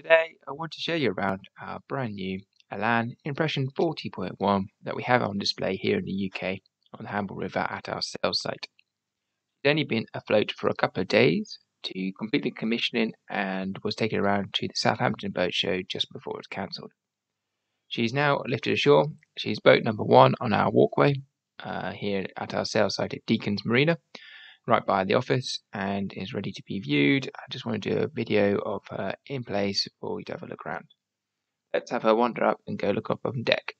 Today, I want to show you around our brand new Elan Impression 40.1 that we have on display here in the UK on the Hamble River at our sales site. It's only been afloat for a couple of days to complete the commissioning and was taken around to the Southampton Boat Show just before it was cancelled. She's now lifted ashore. She's boat number one on our walkway uh, here at our sales site at Deacons Marina right by the office and is ready to be viewed. I just want to do a video of her in place before you have a look around. Let's have her wander up and go look up on deck.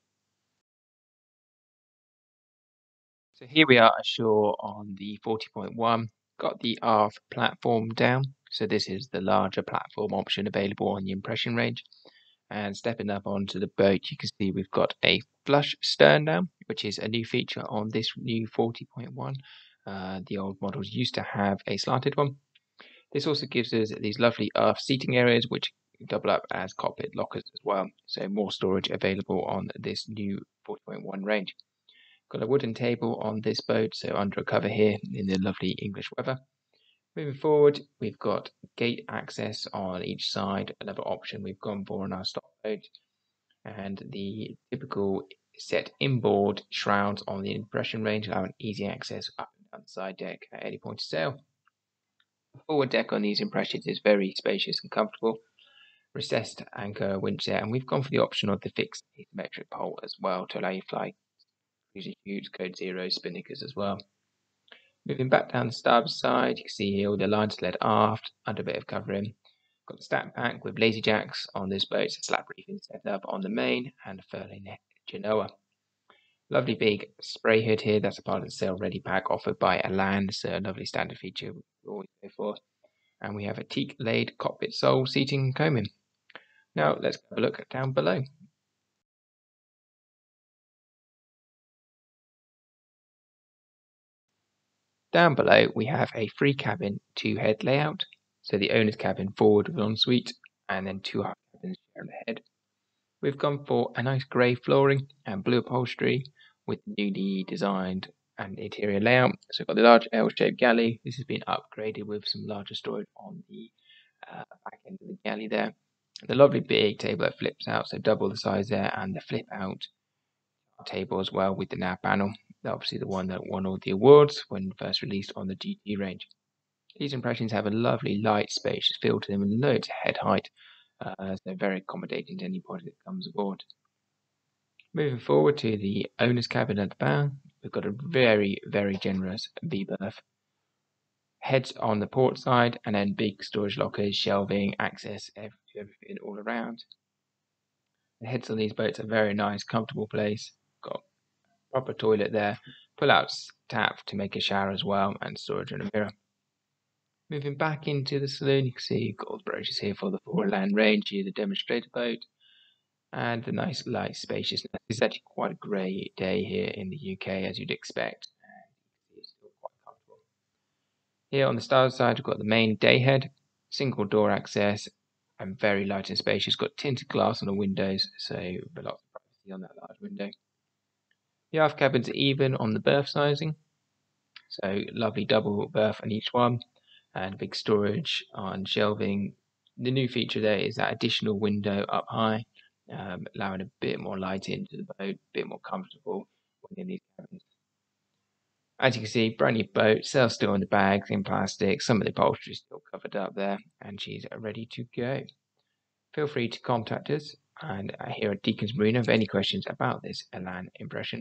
So here we are ashore on the 40.1. Got the aft platform down. So this is the larger platform option available on the impression range. And stepping up onto the boat, you can see we've got a flush stern down, which is a new feature on this new 40.1. Uh, the old models used to have a slanted one. This also gives us these lovely aft seating areas, which double up as cockpit lockers as well. So more storage available on this new 40.1 range. Got a wooden table on this boat, so under a cover here in the lovely English weather. Moving forward, we've got gate access on each side, another option we've gone for on our stock boat, and the typical set inboard shrouds on the impression range allow an easy access up side deck at any point of sail. The forward deck on these impressions is very spacious and comfortable. Recessed anchor winch there, and we've gone for the option of the fixed asymmetric pole as well to allow you fly using huge code zero spinnakers as well. Moving back down the starboard side, you can see here all the lines led aft under a bit of covering. Got the stack pack with lazy jacks on this boat, so slab reefing set up on the main and a furling Genoa. Lovely big spray hood here. That's a part of the sail ready pack offered by Elan. It's a lovely standard feature always go for. And we have a teak laid cockpit sole seating and coaming. Now let's have a look down below. Down below we have a free cabin two head layout. So the owner's cabin forward with ensuite and then two half cabins sharing the head. We've gone for a nice grey flooring and blue upholstery with newly designed and interior layout. So we've got the large L-shaped galley. This has been upgraded with some larger storage on the uh, back end of the galley there. The lovely big table that flips out, so double the size there, and the flip out table as well with the nav panel. Obviously, the one that won all the awards when first released on the GT range. These impressions have a lovely, light, spacious feel to them and loads of head height, uh, so very accommodating to anybody that comes aboard. Moving forward to the owner's cabin at the bow, we've got a very, very generous V berth. Heads on the port side, and then big storage lockers, shelving, access to everything all around. The heads on these boats are very nice, comfortable place. Got proper toilet there, pull out tap to make a shower as well, and storage and a mirror. Moving back into the saloon, you can see you've got all the brochures here for the Foreland Range, here the demonstrator boat, and the nice light spaciousness. It's actually quite a grey day here in the UK as you'd expect. It's still quite comfortable. Here on the starboard side we've got the main day head, single door access and very light and spacious. Got tinted glass on the windows so a lot of privacy on that large window. The aft cabins are even on the berth sizing. So lovely double berth on each one and big storage on shelving. The new feature there is that additional window up high um, allowing a bit more light into the boat, a bit more comfortable in these cabins. As you can see, brand new boat, sail still in the bags in plastic, some of the upholstery is still covered up there, and she's ready to go. Feel free to contact us and here at Deacons Marina with any questions about this Elan impression.